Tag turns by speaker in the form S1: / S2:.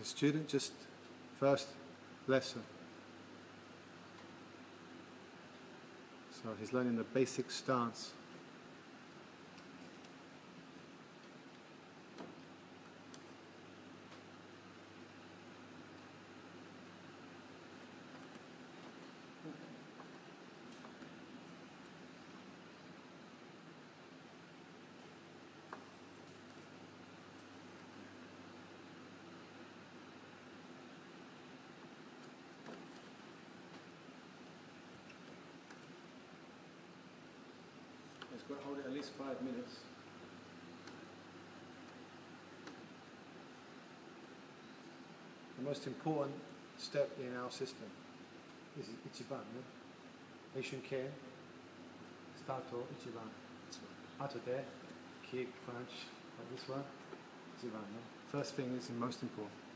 S1: A student, just first lesson. So he's learning the basic stance. To hold it at least five minutes. The most important step in our system is Ichiban, no? Start to Ichiban. After that, kick, punch, like this one, Ichiban, no? First thing is the most important.